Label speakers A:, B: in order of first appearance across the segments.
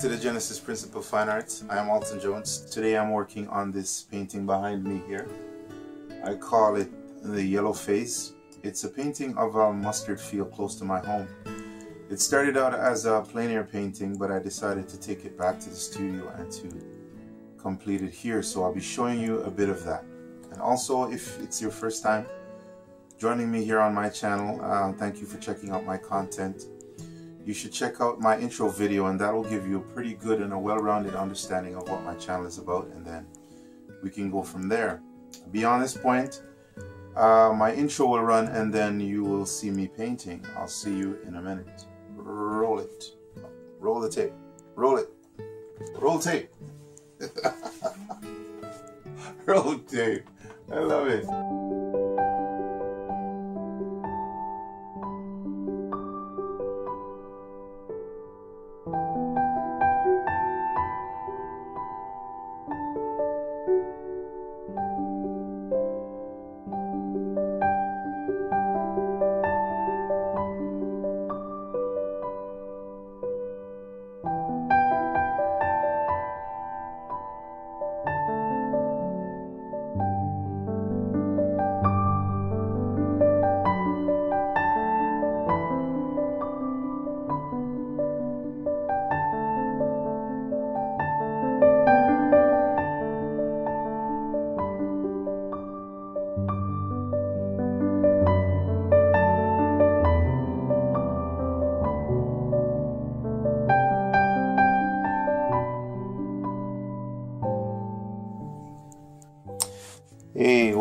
A: to the Genesis Principle Fine Arts. I am Alton Jones. Today I'm working on this painting behind me here. I call it the Yellow Face. It's a painting of a mustard field close to my home. It started out as a plein air painting, but I decided to take it back to the studio and to complete it here. So I'll be showing you a bit of that. And also, if it's your first time joining me here on my channel, uh, thank you for checking out my content you should check out my intro video and that will give you a pretty good and a well-rounded understanding of what my channel is about and then we can go from there. Beyond this point, uh, my intro will run and then you will see me painting. I'll see you in a minute. Roll it. Roll the tape. Roll it. Roll tape. Roll tape. I love it.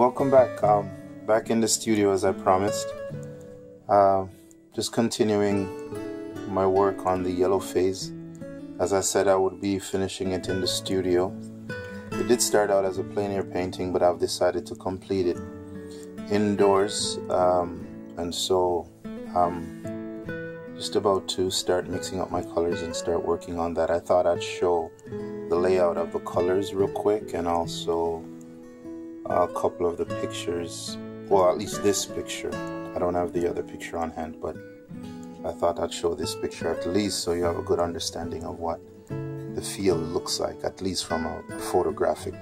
A: Welcome back. Um, back in the studio as I promised. Uh, just continuing my work on the yellow phase. As I said, I would be finishing it in the studio. It did start out as a plein air painting, but I've decided to complete it indoors. Um, and so I'm just about to start mixing up my colors and start working on that. I thought I'd show the layout of the colors real quick and also a couple of the pictures. Well at least this picture. I don't have the other picture on hand but I thought I'd show this picture at least so you have a good understanding of what the field looks like at least from a photographic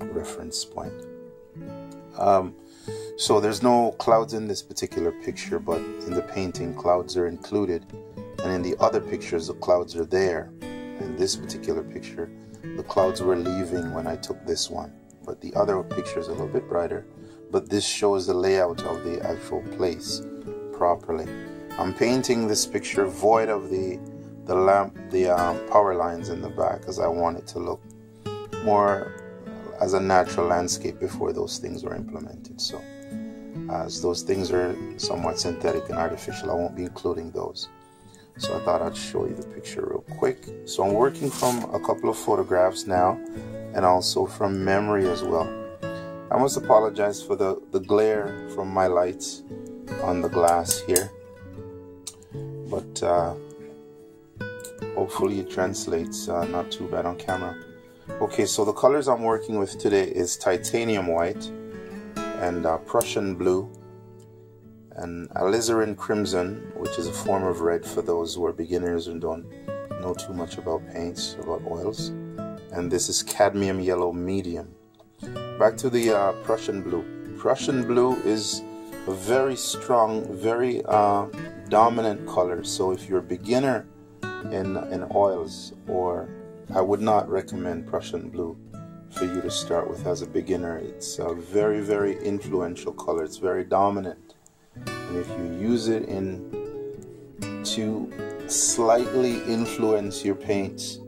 A: reference point. Um, so there's no clouds in this particular picture but in the painting clouds are included. And in the other pictures the clouds are there. In this particular picture the clouds were leaving when I took this one but the other picture is a little bit brighter. But this shows the layout of the actual place properly. I'm painting this picture void of the the lamp the um, power lines in the back because I want it to look more as a natural landscape before those things were implemented. So as those things are somewhat synthetic and artificial I won't be including those so I thought I'd show you the picture real quick so I'm working from a couple of photographs now and also from memory as well. I must apologize for the, the glare from my lights on the glass here, but uh, hopefully it translates uh, not too bad on camera. Okay, so the colors I'm working with today is titanium white and uh, Prussian blue and alizarin crimson, which is a form of red for those who are beginners and don't know too much about paints, about oils and this is cadmium yellow medium. Back to the uh, Prussian blue. Prussian blue is a very strong, very uh, dominant color. So if you're a beginner in, in oils, or I would not recommend Prussian blue for you to start with as a beginner. It's a very, very influential color. It's very dominant. And if you use it in to slightly influence your paints,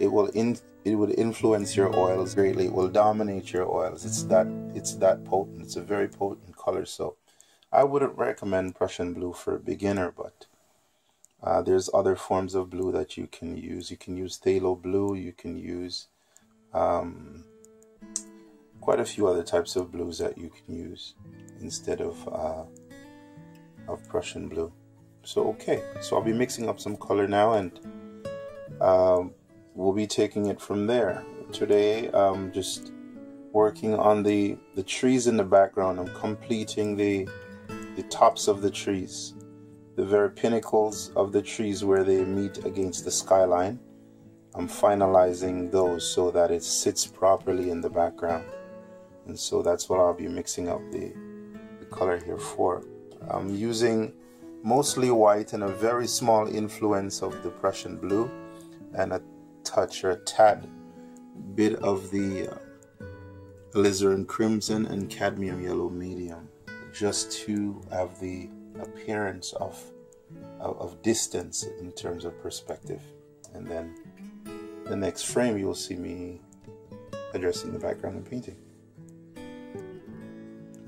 A: it will in, it would influence your oils greatly. It will dominate your oils. It's that it's that potent. It's a very potent color. So I wouldn't recommend Prussian blue for a beginner, but uh, there's other forms of blue that you can use. You can use phthalo blue. You can use um, quite a few other types of blues that you can use instead of uh, of Prussian blue. So okay, so I'll be mixing up some color now and. Um, we'll be taking it from there. Today, I'm just working on the, the trees in the background. I'm completing the, the tops of the trees, the very pinnacles of the trees where they meet against the skyline. I'm finalizing those so that it sits properly in the background and so that's what I'll be mixing up the, the color here for I'm using mostly white and a very small influence of the Prussian blue and a touch or a tad bit of the uh, alizarin crimson and cadmium yellow medium just to have the appearance of, of, of distance in terms of perspective. And then the next frame you'll see me addressing the background and painting.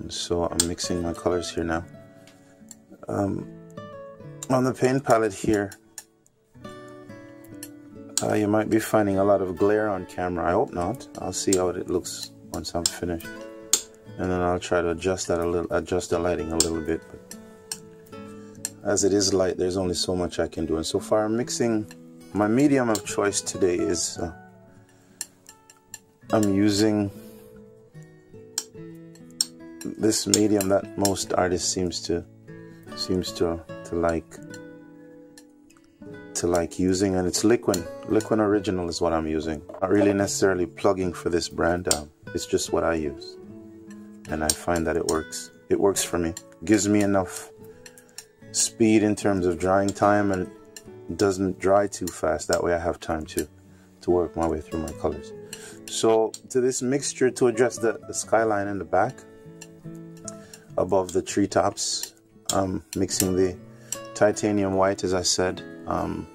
A: And so I'm mixing my colors here now um, on the paint palette here uh, you might be finding a lot of glare on camera. I hope not. I'll see how it looks once I'm finished. And then I'll try to adjust that a little adjust the lighting a little bit but as it is light there's only so much I can do. And so far I'm mixing my medium of choice today is uh, I'm using this medium that most artists seems to seems to to like to like using and it's Liquin Liquin original is what I'm using. Not really necessarily plugging for this brand um, it's just what I use. And I find that it works. It works for me. Gives me enough speed in terms of drying time and doesn't dry too fast. That way I have time to, to work my way through my colors. So to this mixture to address the, the skyline in the back, above the treetops, um, mixing the titanium white as I said, um,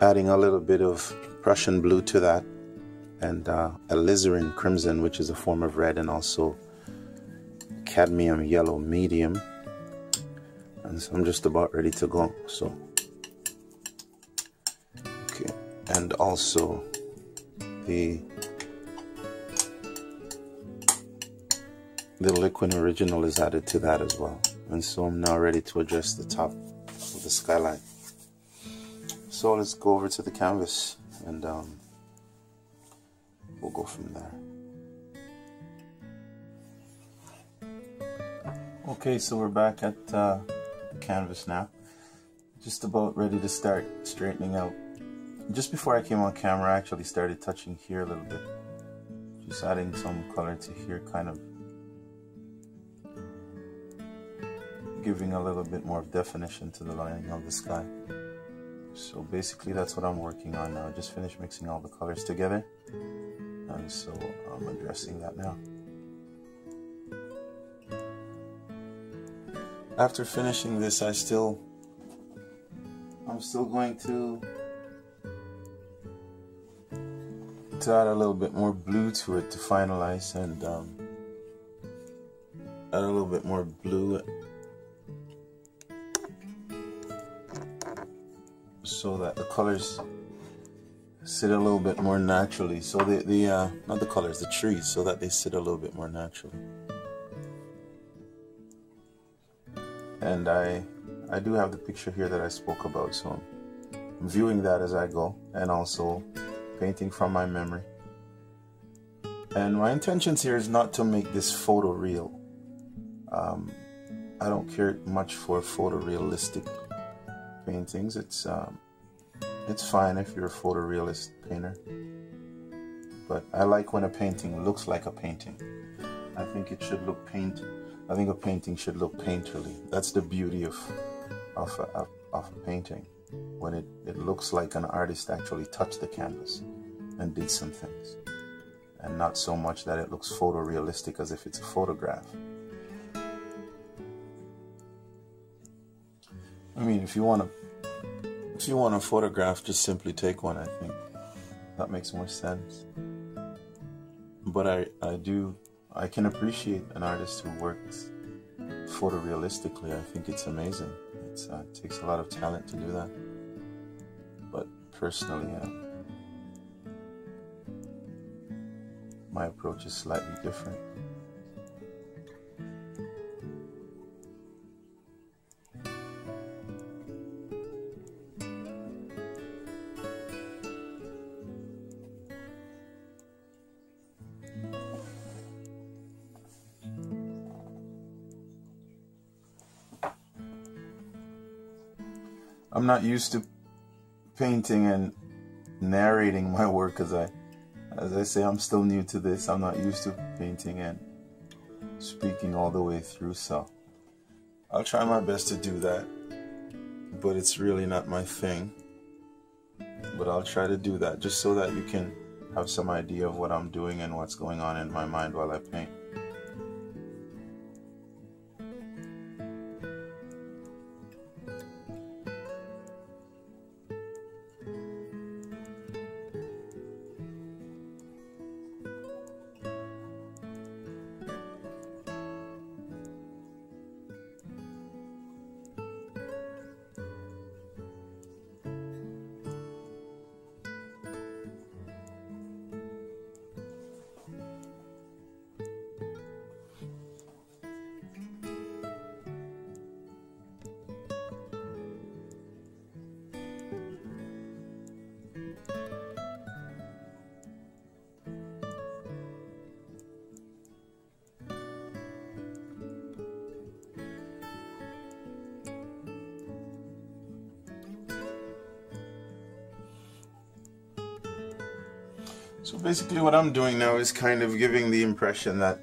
A: adding a little bit of Prussian blue to that, and uh, alizarin crimson, which is a form of red, and also cadmium yellow medium. And so I'm just about ready to go. So okay and also the the Liquin original is added to that as well and so I'm now ready to adjust the top of the skyline. So let's go over to the canvas and um, we'll go from there. Okay so we're back at uh, the canvas now. Just about ready to start straightening out. Just before I came on camera, I actually started touching here a little bit. Just adding some color to here, kind of giving a little bit more definition to the lining of the sky. So basically that's what I'm working on now. Just finished mixing all the colors together. And so I'm addressing that now. After finishing this, I still, I'm still going to to add a little bit more blue to it to finalize and um, add a little bit more blue so that the colors sit a little bit more naturally so the, the uh, not the colors the trees so that they sit a little bit more naturally and I I do have the picture here that I spoke about so I'm viewing that as I go and also painting from my memory. And my intentions here is not to make this photo real. Um, I don't care much for photorealistic paintings. It's um, it's fine if you're a photorealist painter, but I like when a painting looks like a painting. I think it should look paint. I think a painting should look painterly. That's the beauty of of a, of a painting when it, it looks like an artist actually touched the canvas and did some things. And not so much that it looks photorealistic as if it's a photograph. I mean, if you want to, if you want a photograph, just simply take one. I think that makes more sense. But I, I do, I can appreciate an artist who works photorealistically. I think it's amazing. Uh, it takes a lot of talent to do that. But personally, uh, my approach is slightly different. I'm not used to painting and narrating my work as I as I say I'm still new to this. I'm not used to painting and speaking all the way through, so I'll try my best to do that. But it's really not my thing. But I'll try to do that just so that you can have some idea of what I'm doing and what's going on in my mind while I paint. So basically what I'm doing now is kind of giving the impression that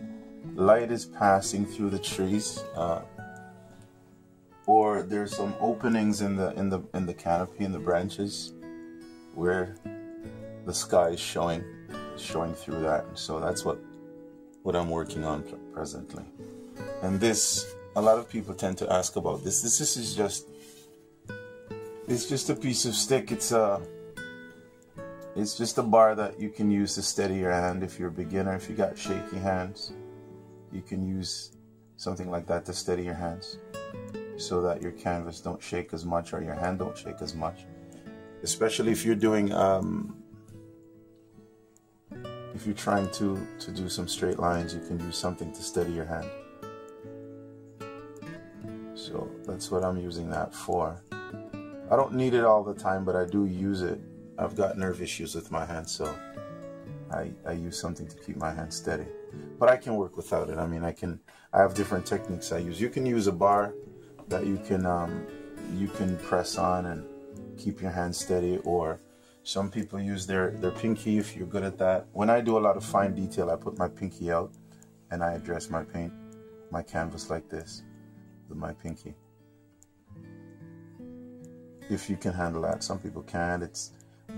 A: light is passing through the trees uh, or there's some openings in the in the in the canopy in the branches where the sky is showing showing through that. And so that's what what I'm working on presently. And this a lot of people tend to ask about this. This, this is just it's just a piece of stick. It's a it's just a bar that you can use to steady your hand if you're a beginner. If you got shaky hands, you can use something like that to steady your hands so that your canvas don't shake as much or your hand don't shake as much. Especially if you're doing, um, if you're trying to, to do some straight lines, you can use something to steady your hand. So that's what I'm using that for. I don't need it all the time, but I do use it I've got nerve issues with my hands, so I, I use something to keep my hand steady. But I can work without it. I mean, I can. I have different techniques I use. You can use a bar that you can um, you can press on and keep your hand steady, or some people use their their pinky if you're good at that. When I do a lot of fine detail, I put my pinky out and I address my paint, my canvas like this with my pinky. If you can handle that, some people can't. It's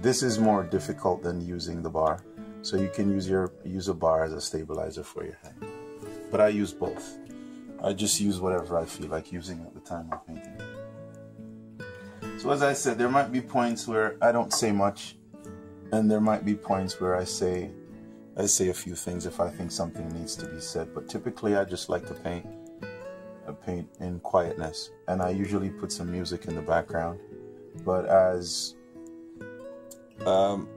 A: this is more difficult than using the bar. So you can use your use a bar as a stabilizer for your hand. But I use both. I just use whatever I feel like using at the time of painting. So as I said, there might be points where I don't say much, and there might be points where I say I say a few things if I think something needs to be said. But typically, I just like to paint. Paint in quietness, and I usually put some music in the background. But as um,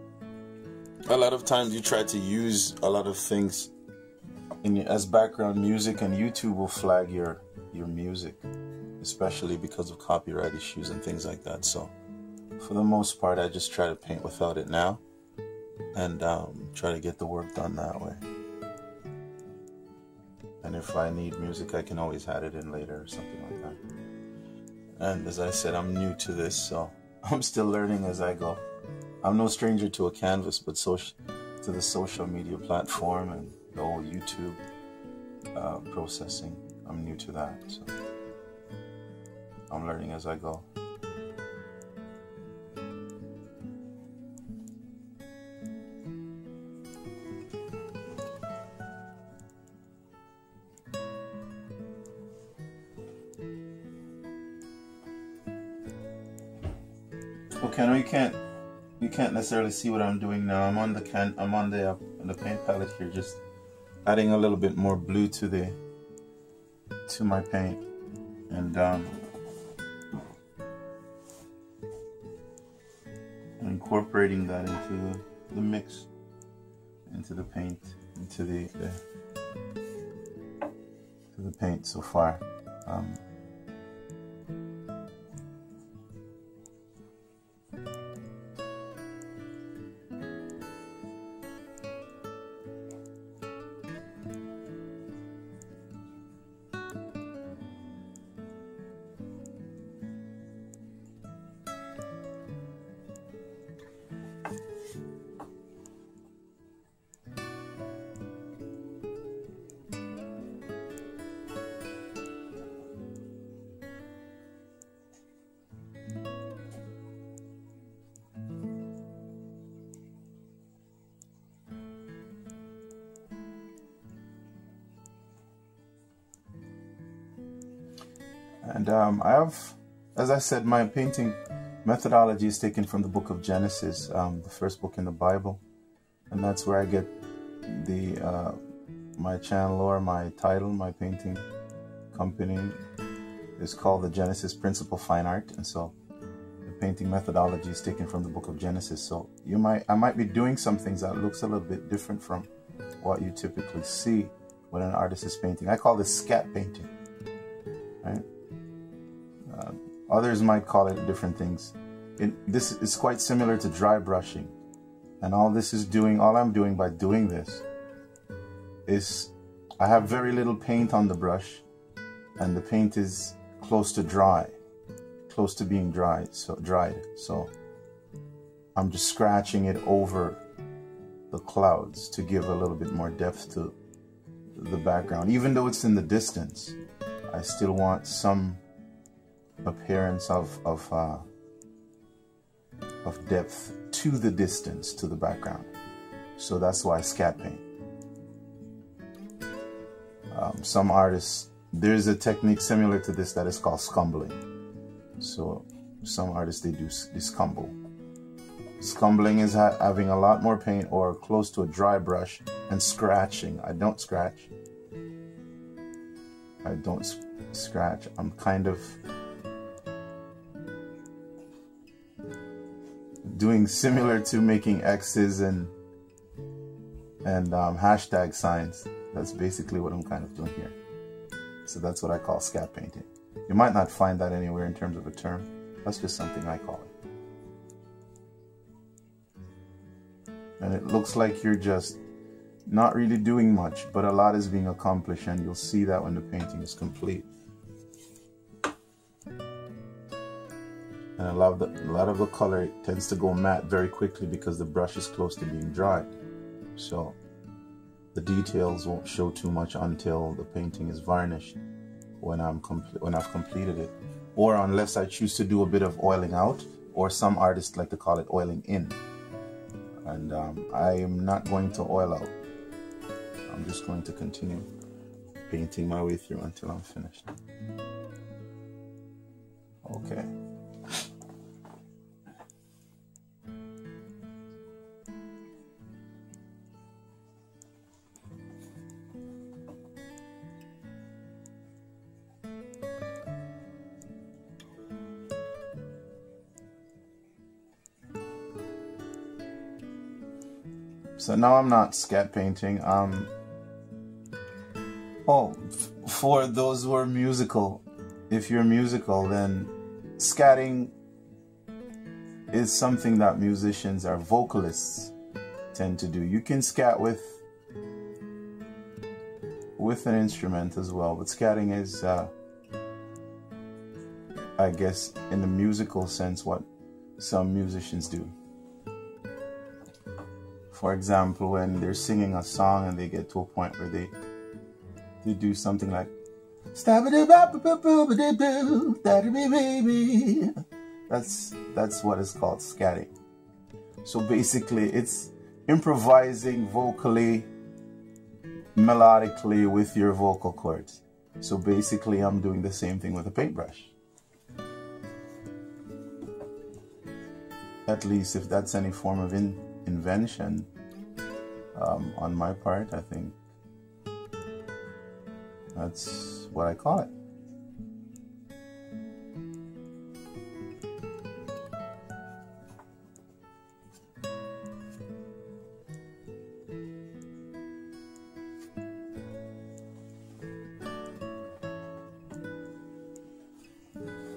A: a lot of times you try to use a lot of things in as background music, and YouTube will flag your your music, especially because of copyright issues and things like that. So, for the most part, I just try to paint without it now, and um, try to get the work done that way. And if I need music, I can always add it in later or something like that. And as I said, I'm new to this, so I'm still learning as I go. I'm no stranger to a canvas, but social, to the social media platform and the whole YouTube uh, processing. I'm new to that, so I'm learning as I go. Can't necessarily see what I'm doing now. I'm on the can I'm on the uh, the paint palette here, just adding a little bit more blue to the to my paint, and um, incorporating that into the, mix, into the paint, into the, the to the paint so far. Um, um, I have, as I said, my painting methodology is taken from the book of Genesis, um, the first book in the Bible. And that's where I get the uh, my channel or my title, my painting company is called the Genesis Principle Fine Art. And so the painting methodology is taken from the book of Genesis. So you might I might be doing some things that looks a little bit different from what you typically see when an artist is painting. I call this scat painting. Right? Others might call it different things. It, this is quite similar to dry brushing. And all this is doing, all I'm doing by doing this is I have very little paint on the brush and the paint is close to dry, close to being dried, so dried. So I'm just scratching it over the clouds to give a little bit more depth to the background. Even though it's in the distance, I still want some appearance of of uh, of depth to the distance to the background. So that's why scat paint. Um, some artists, there's a technique similar to this that is called scumbling. So some artists, they do this scumble. Scumbling is ha having a lot more paint or close to a dry brush and scratching. I don't scratch. I don't scratch. I'm kind of doing similar to making X's and and um, hashtag signs. That's basically what I'm kind of doing here. So that's what I call scat painting. You might not find that anywhere in terms of a term. That's just something I call it. And it looks like you're just not really doing much, but a lot is being accomplished and you'll see that when the painting is complete. And a lot of the, a lot of the color tends to go matte very quickly because the brush is close to being dry. So the details won't show too much until the painting is varnished when I'm when I've completed it. Or unless I choose to do a bit of oiling out or some artists like to call it oiling in. And um, I am not going to oil out. I'm just going to continue painting my way through until I'm finished. Okay So now I'm not scat painting. Um, oh, for those who are musical, if you're musical, then scatting is something that musicians or vocalists tend to do. You can scat with with an instrument as well, but scatting is, uh, I guess, in the musical sense, what some musicians do. For example, when they're singing a song and they get to a point where they they do something like that's that's what is called scatting. So basically it's improvising vocally melodically with your vocal cords. So basically I'm doing the same thing with a paintbrush. At least if that's any form of in invention um, on my part. I think that's what I call it.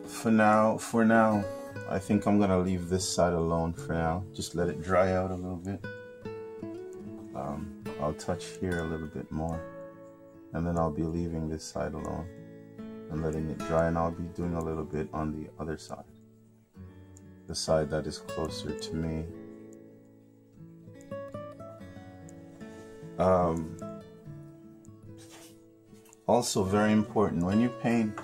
A: For now, for now, I think I'm gonna leave this side alone for now. Just let it dry out a little bit. Um, I'll touch here a little bit more and then I'll be leaving this side alone and letting it dry and I'll be doing a little bit on the other side. The side that is closer to me. Um, also very important when you paint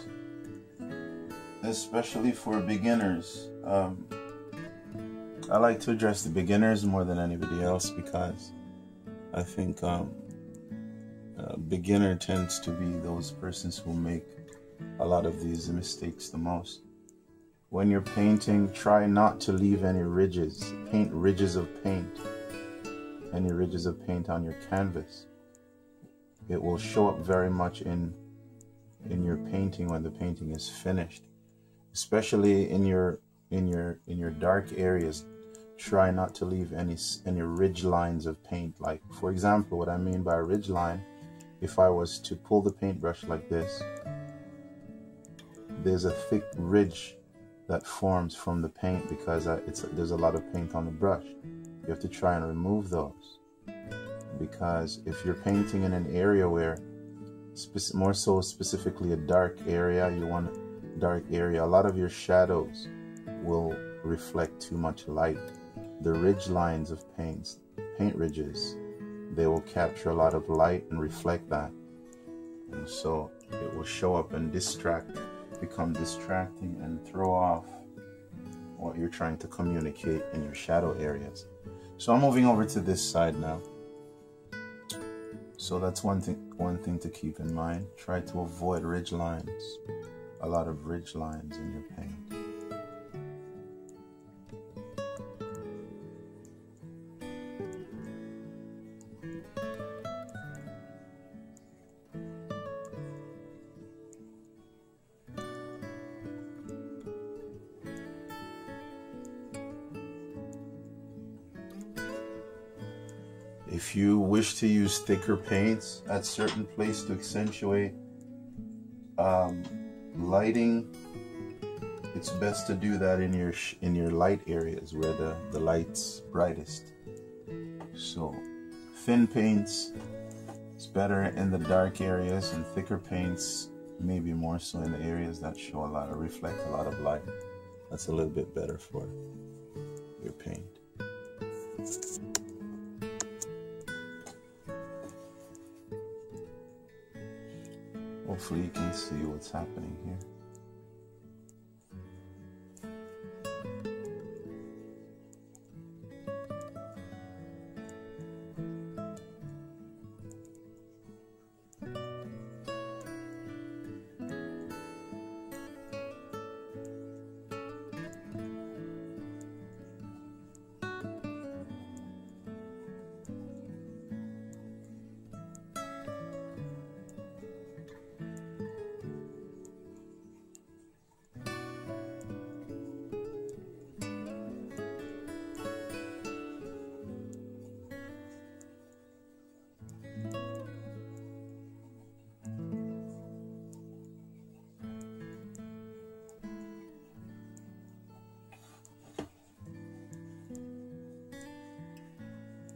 A: especially for beginners. Um, I like to address the beginners more than anybody else because I think um, beginner tends to be those persons who make a lot of these mistakes the most. When you're painting, try not to leave any ridges. Paint ridges of paint. Any ridges of paint on your canvas. It will show up very much in in your painting when the painting is finished. Especially in your in your in your dark areas, try not to leave any any ridge lines of paint. Like for example, what I mean by a ridge line, if I was to pull the paintbrush like this, there's a thick ridge that forms from the paint because uh, it's there's a lot of paint on the brush. You have to try and remove those because if you're painting in an area where more so specifically a dark area, you want dark area, a lot of your shadows will reflect too much light. The ridge lines of paints, paint ridges, they will capture a lot of light and reflect that. And so it will show up and distract, become distracting and throw off what you're trying to communicate in your shadow areas. So I'm moving over to this side now. So that's one thing one thing to keep in mind. Try to avoid ridge lines. A lot of ridge lines in your paint. If you wish to use thicker paints at certain place to accentuate um, lighting, it's best to do that in your in your light areas where the, the light's brightest. So thin paints, it's better in the dark areas and thicker paints, maybe more so in the areas that show a lot of reflect a lot of light. That's a little bit better for your paint. Hopefully you can see what's happening here.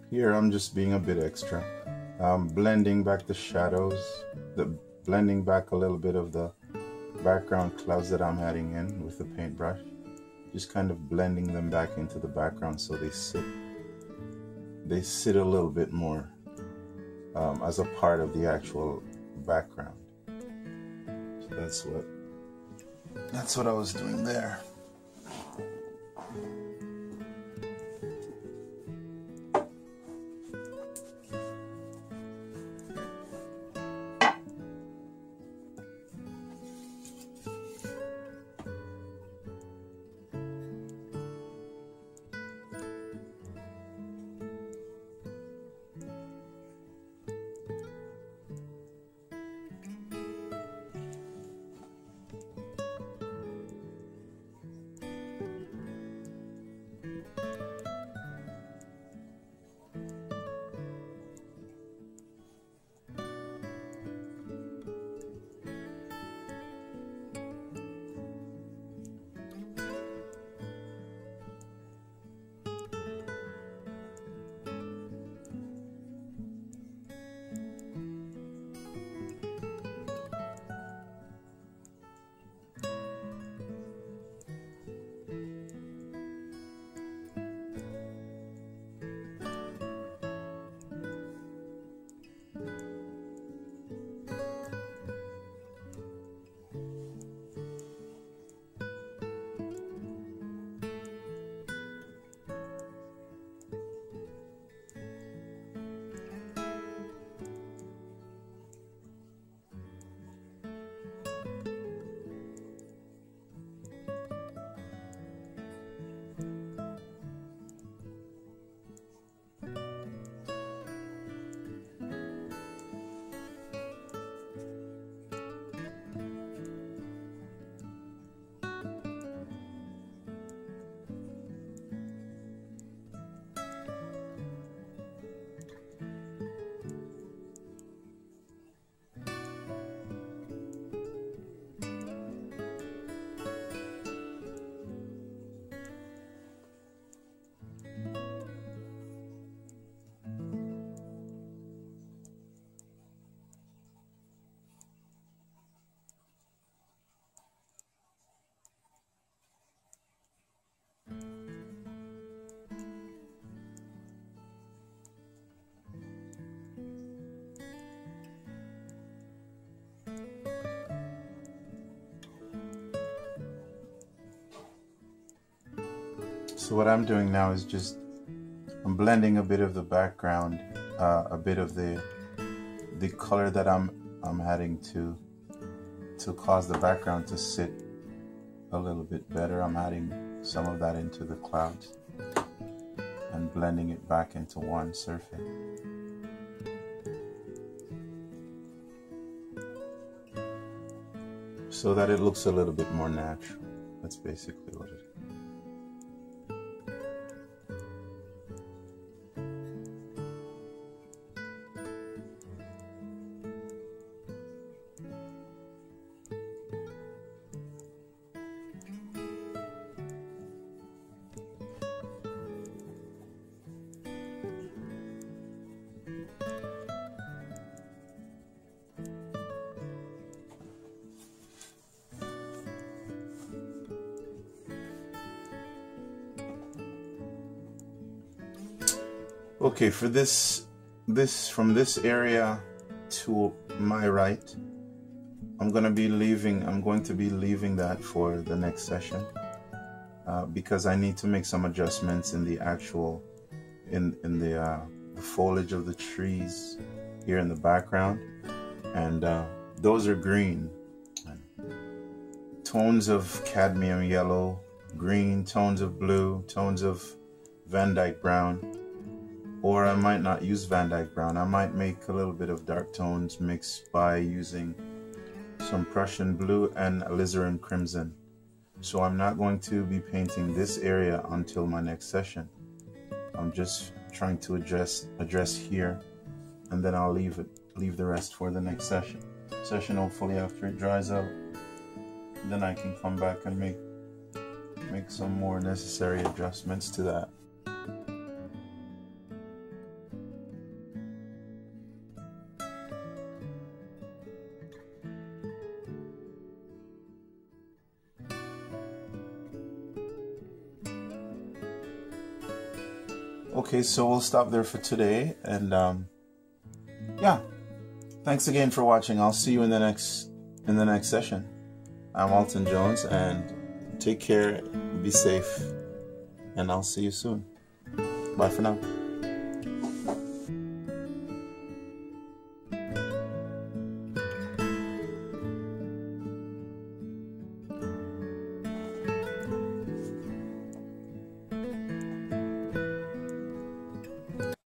A: Here I'm just being a bit extra. Um, blending back the shadows, the blending back a little bit of the background clouds that I'm adding in with the paintbrush. Just kind of blending them back into the background so they sit they sit a little bit more um, as a part of the actual background. So that's what that's what I was doing there. So what I'm doing now is just I'm blending a bit of the background, uh, a bit of the the color that I'm I'm adding to to cause the background to sit a little bit better. I'm adding some of that into the clouds and blending it back into one surface. So that it looks a little bit more natural. That's basically what it is. Okay, for this, this from this area to my right, I'm gonna be leaving. I'm going to be leaving that for the next session uh, because I need to make some adjustments in the actual, in in the, uh, the foliage of the trees here in the background, and uh, those are green. Tones of cadmium yellow, green, tones of blue, tones of Van Dyke brown or I might not use Van Dyke Brown. I might make a little bit of dark tones mixed by using some Prussian blue and alizarin crimson. So I'm not going to be painting this area until my next session. I'm just trying to address address here and then I'll leave it leave the rest for the next session. Session hopefully after it dries out then I can come back and make make some more necessary adjustments to that. Okay, so we'll stop there for today. And um, yeah, thanks again for watching. I'll see you in the next in the next session. I'm Alton Jones, and take care, be safe, and I'll see you soon. Bye for now.